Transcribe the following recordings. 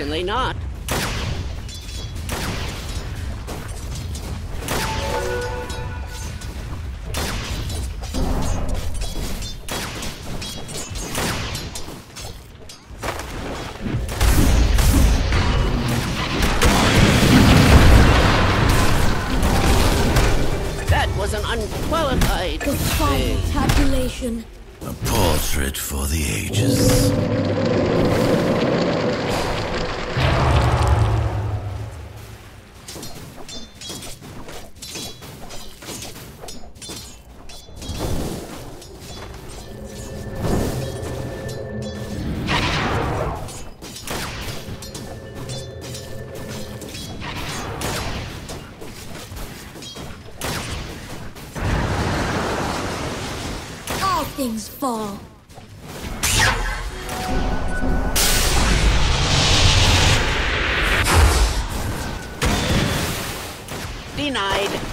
Certainly not. Things fall. Denied.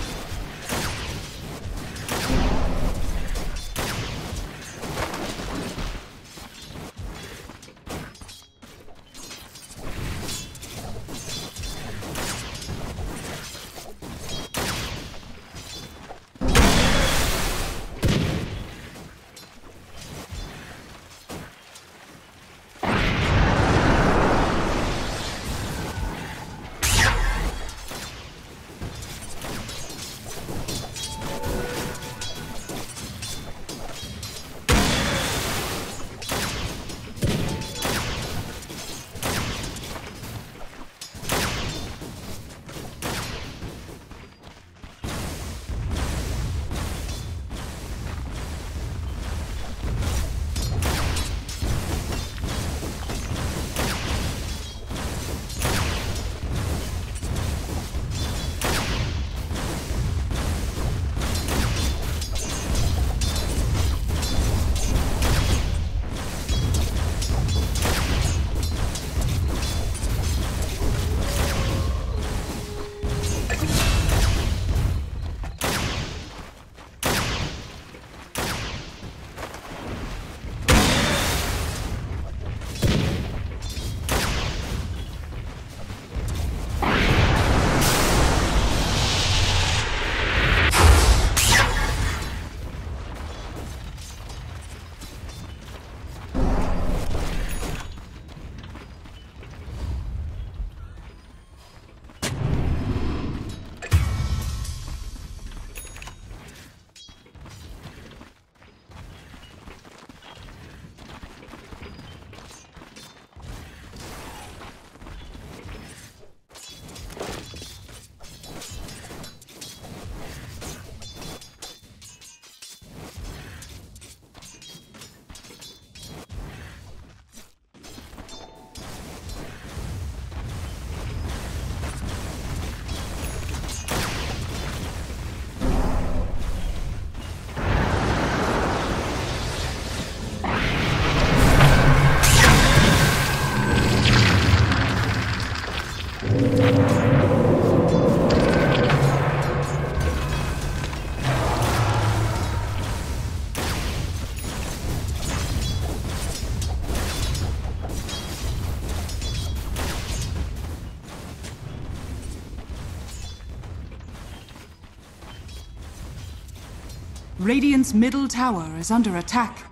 Radiant's middle tower is under attack.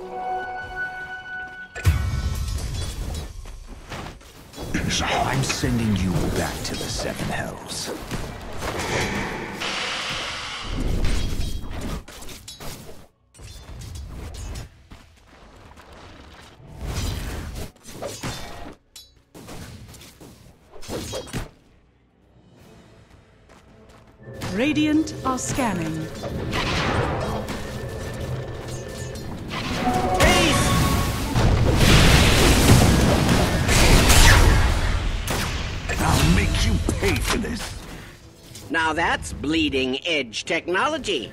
I'm sending you back to the Seven Hells. Radiant are scanning. I'll make you pay for this. Now that's bleeding edge technology.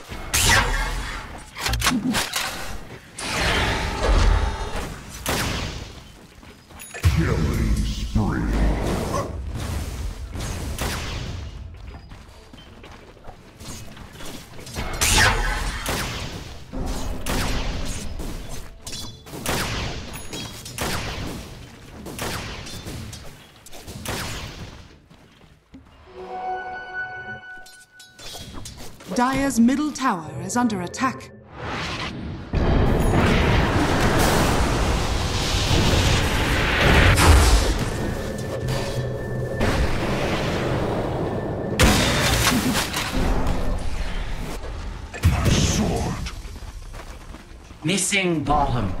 Dire's middle tower is under attack. Missing bottom.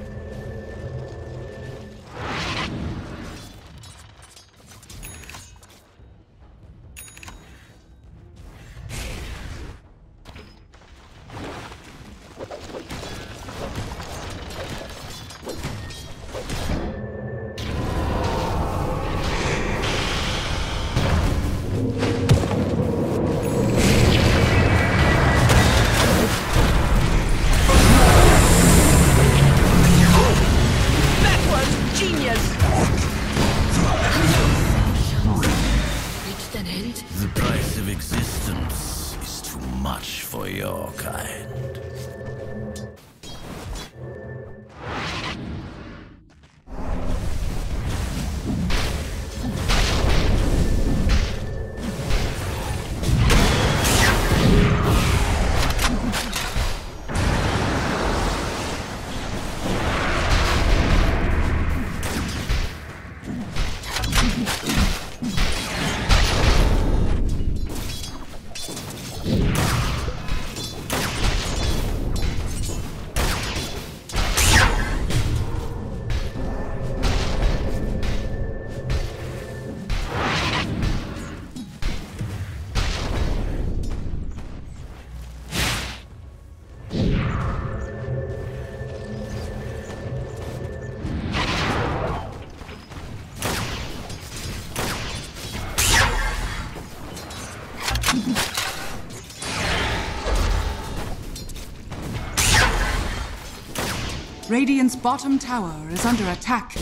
Radiant's bottom tower is under attack.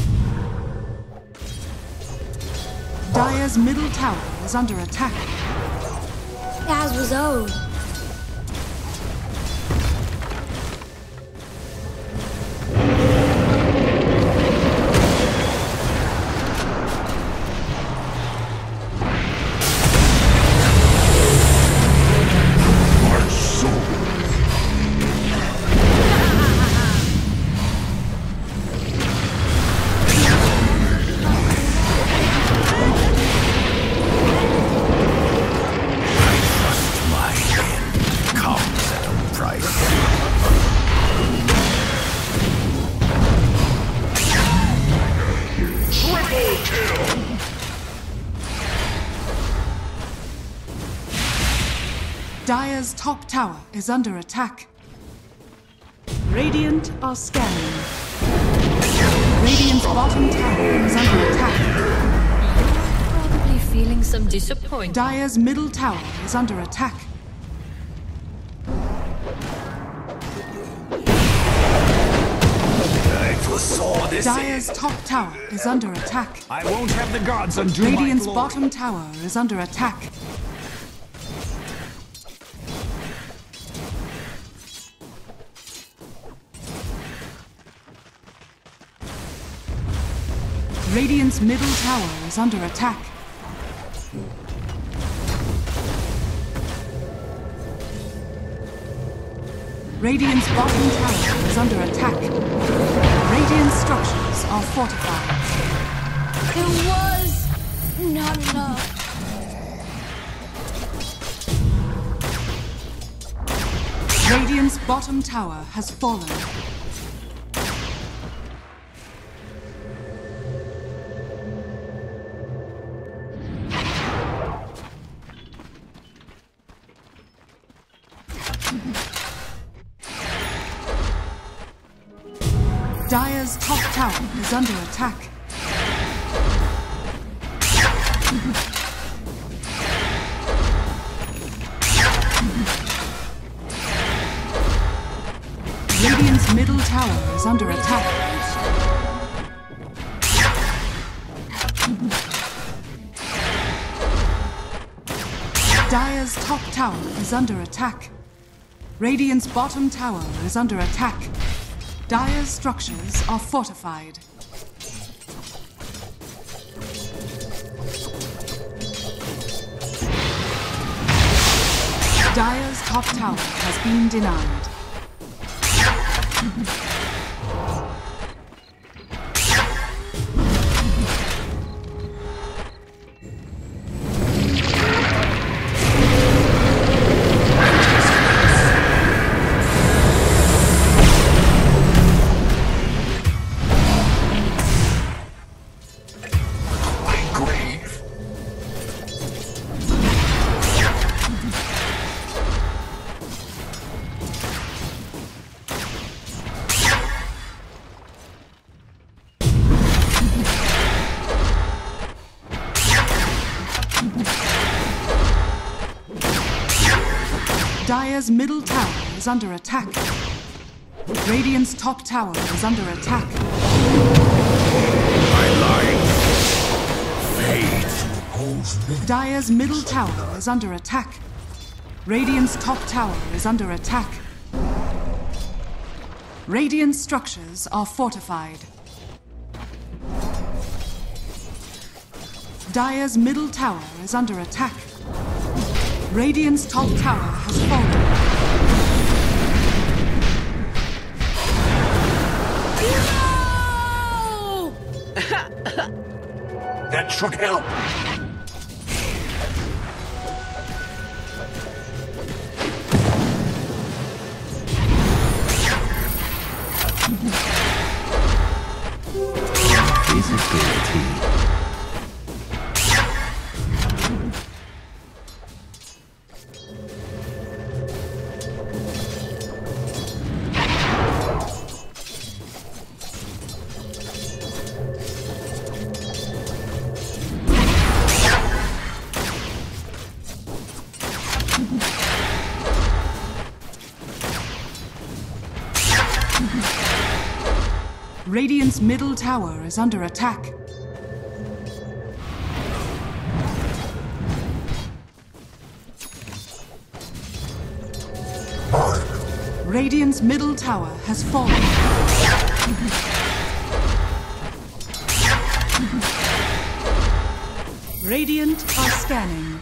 Dire's middle tower is under attack. As was owed. Dire's top tower is under attack. Radiant are scanning. Radiant's bottom tower is under attack. Probably feeling some disappointment. Dire's middle tower is under attack. I foresaw this. Dire's top tower is under attack. I won't have the gods undo my Radiant's glory. bottom tower is under attack. Radiant's middle tower is under attack. Radiant's bottom tower is under attack. Radiant structures are fortified. It was not enough. Radiant's bottom tower has fallen. Is under attack. Radiant's middle tower is under attack. Dire's top tower is under attack. Radiant's bottom tower is under attack. Dire's structures are fortified. Dire's top tower has been denied. Dire's middle tower is under attack. Radiant's top tower is under attack. My life. Fate holds me. Dire's middle tower is under attack. Radiant's top tower is under attack. Radiant structures are fortified. Dire's middle tower is under attack. Radiant's top tower has fallen. That should help. Middle tower is under attack. Radiant's middle tower has fallen. Radiant are scanning.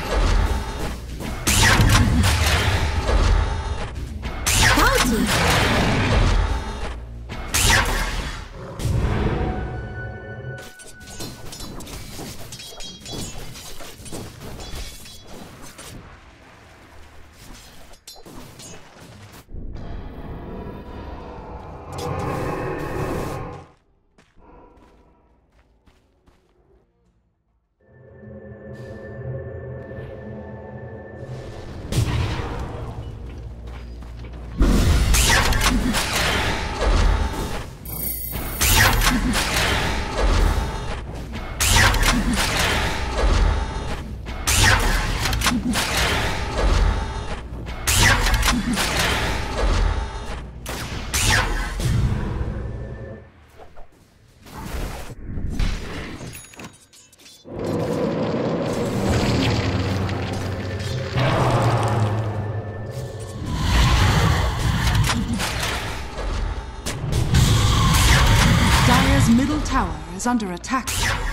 is under attack.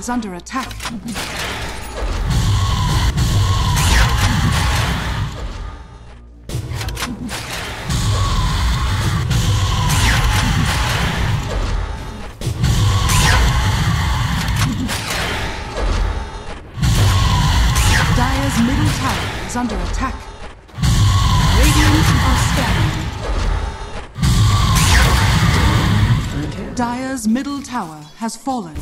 Is under attack. tower is under attack. Radiant are scanning. Dire's middle tower has fallen.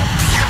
Yeah.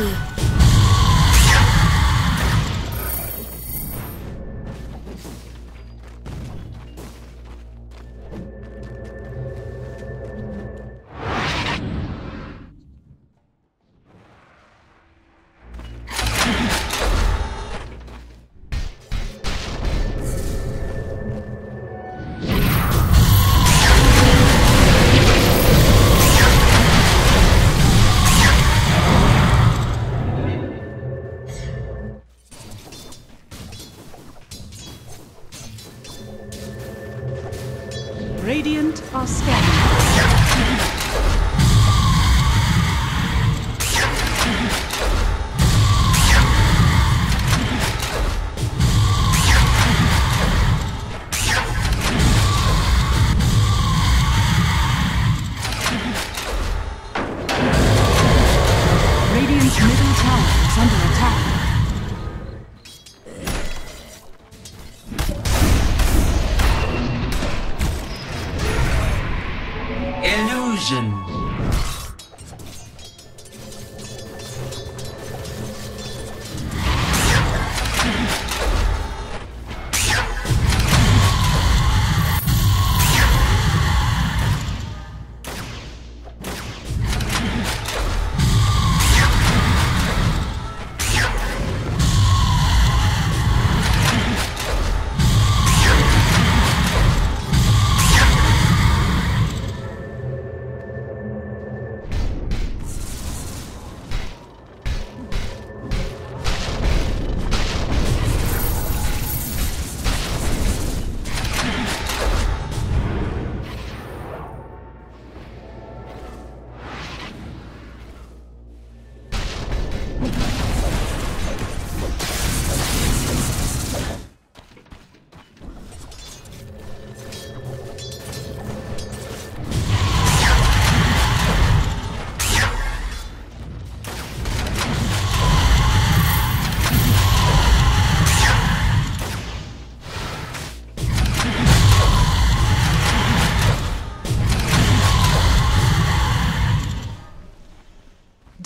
России.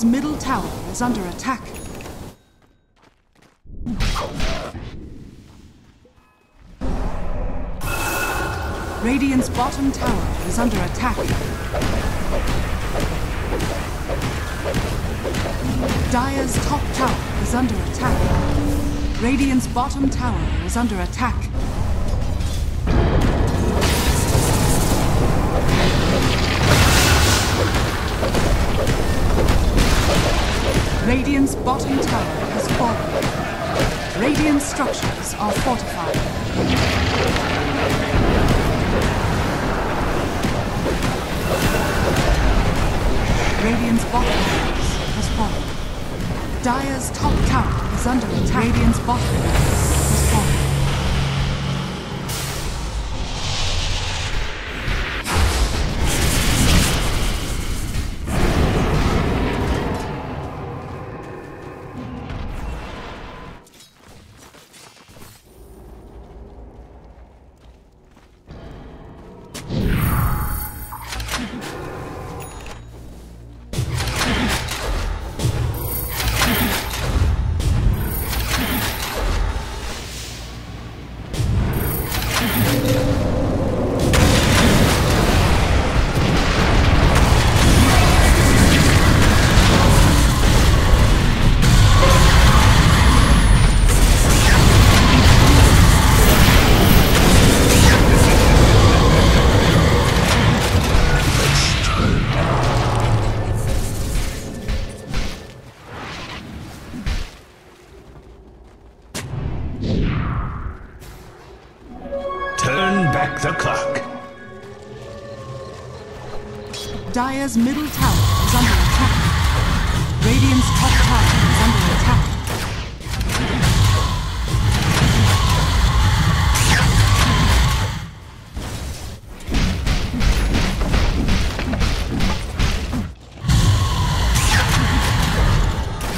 Middle tower is under attack. Radiant's bottom tower is under attack. Dire's top tower is under attack. Radiant's bottom tower is under attack. Radiant's bottom tower has fallen. Radiant structures are fortified. Radiant's bottom has fallen. Dire's top tower is under attack. Radiant's bottom Back the clock. Dire's middle tower is under attack. Radiant's top tower is under attack.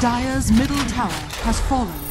Dire's middle tower has fallen.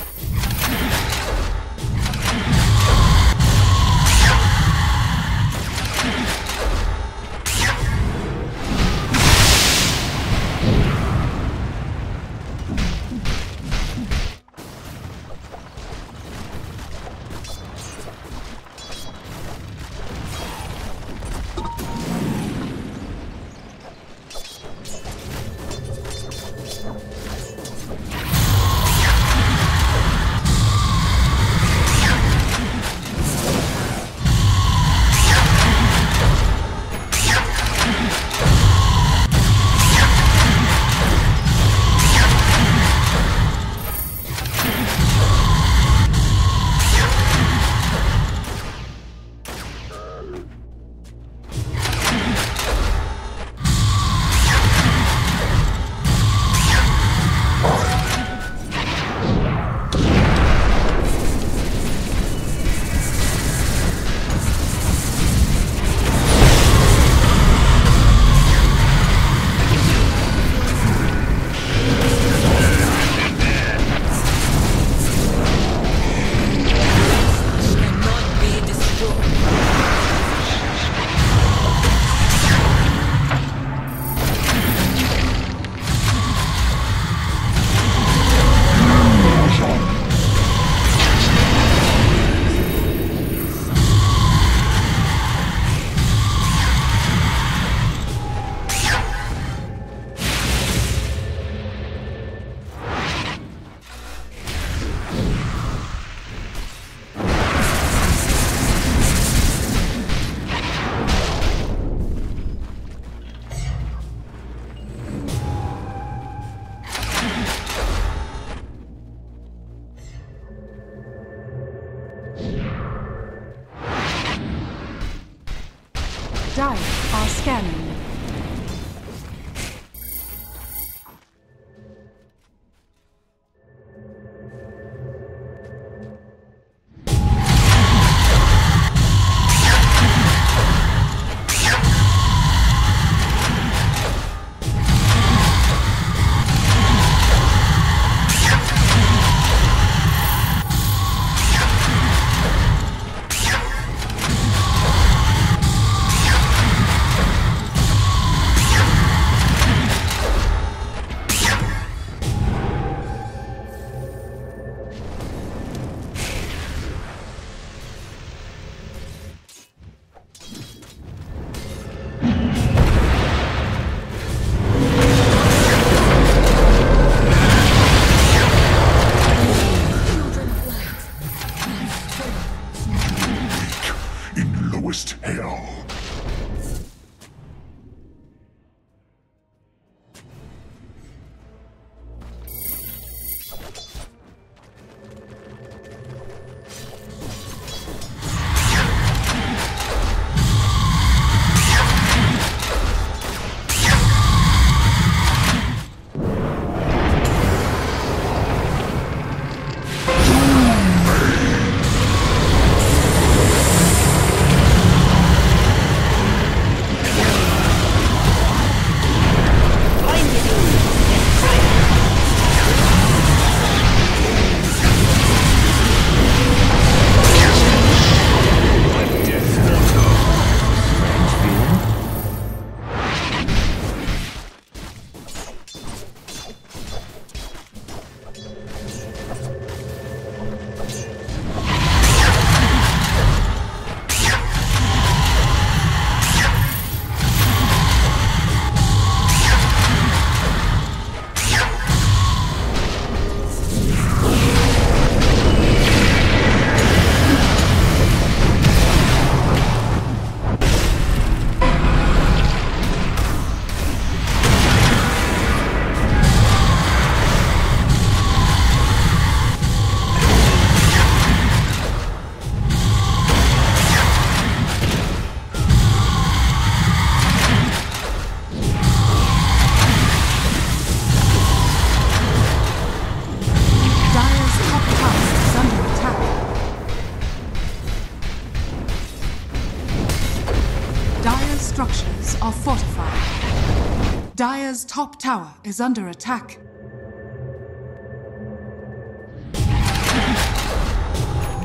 Top tower is under attack.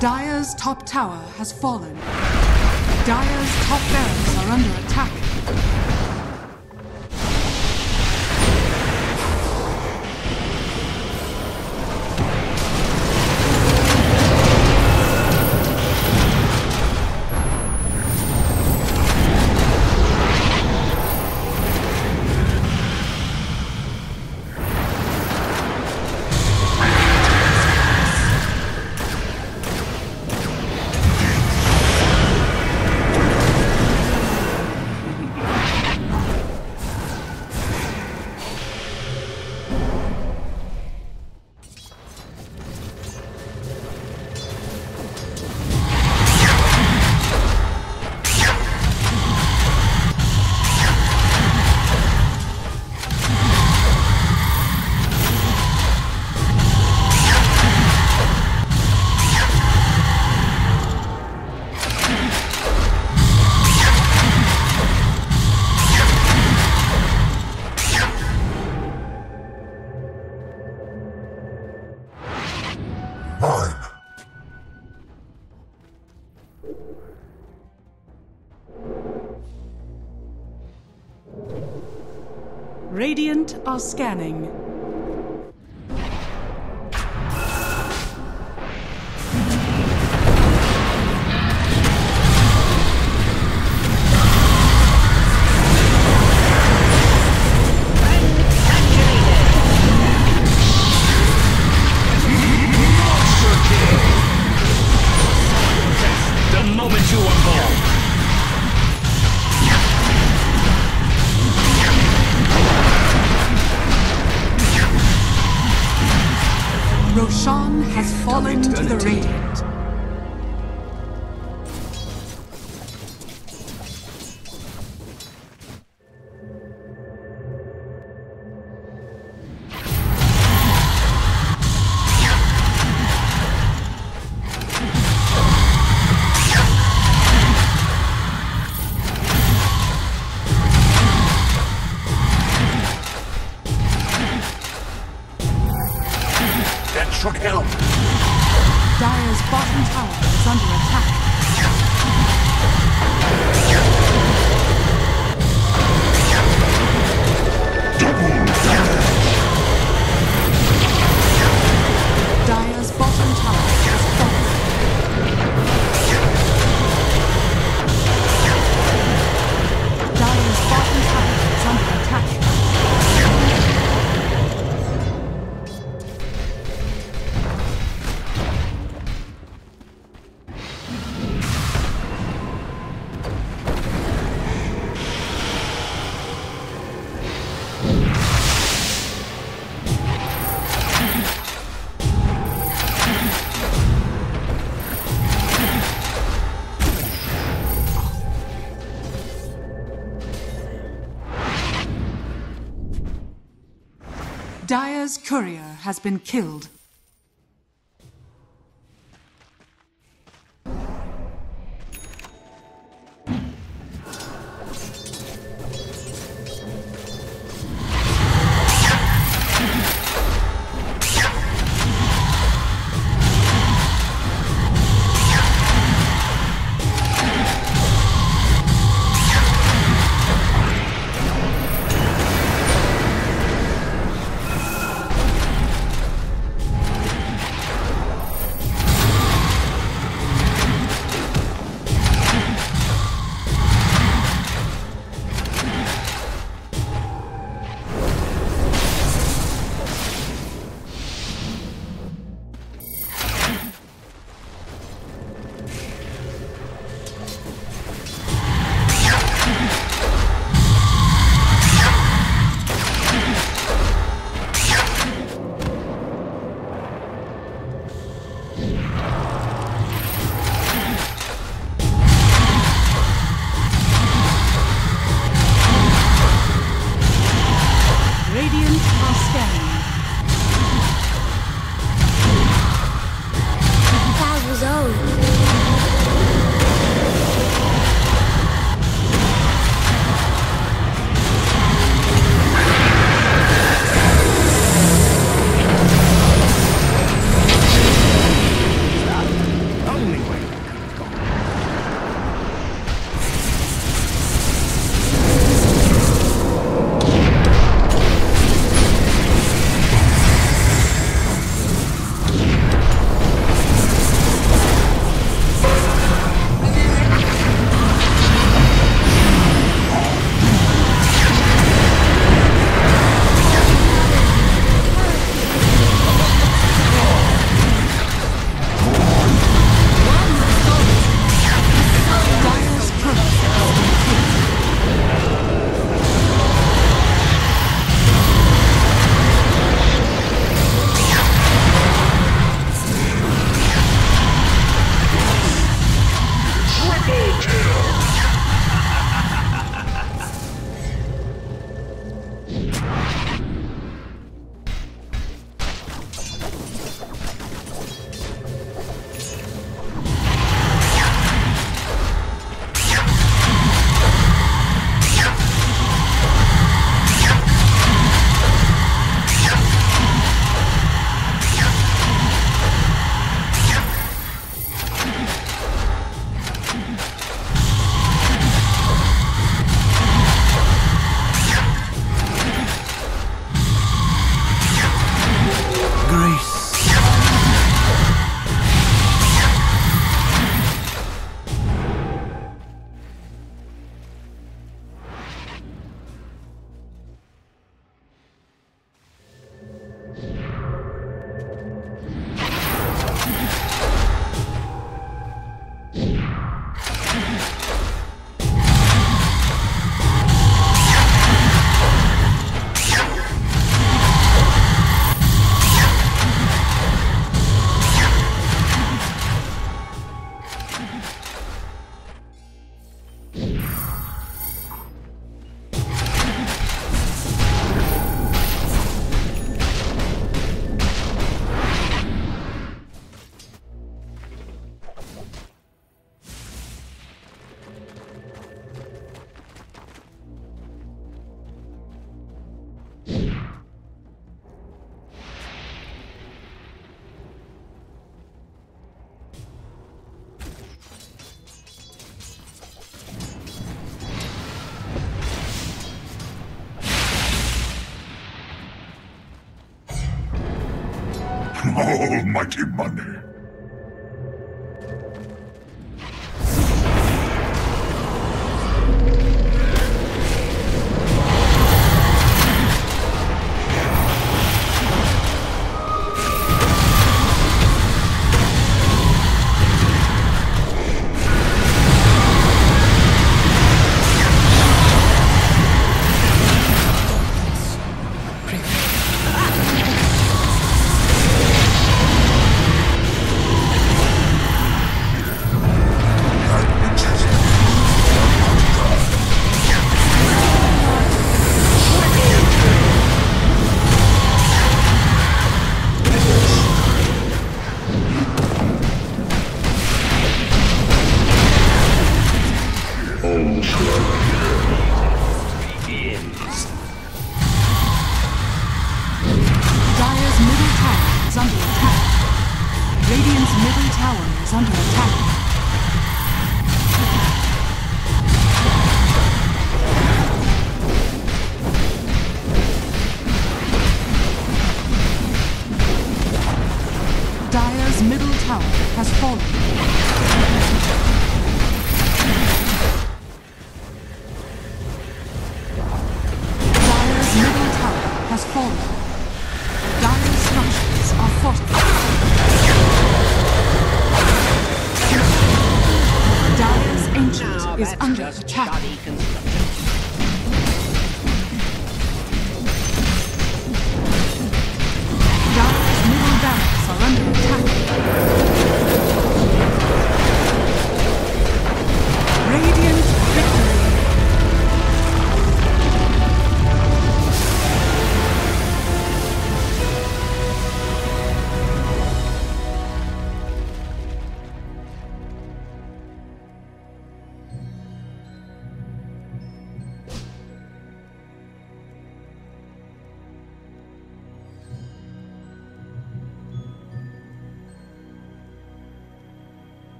Dire's top tower has fallen. Dire's top barracks are under attack. Are scanning. That should help. Dire's bottom tower is under attack. Dire's bottom tower has fallen. Dire's courier has been killed. Almighty money. Has fallen.